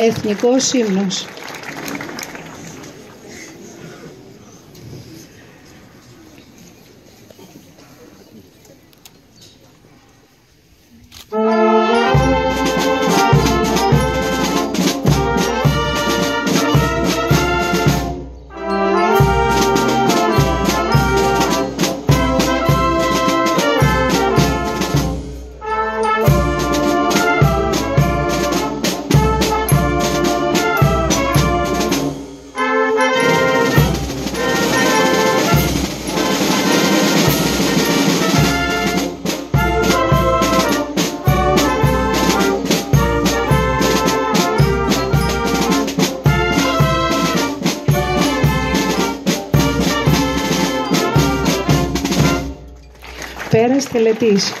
Εθνικός ύμνος. Πέρας τελετής.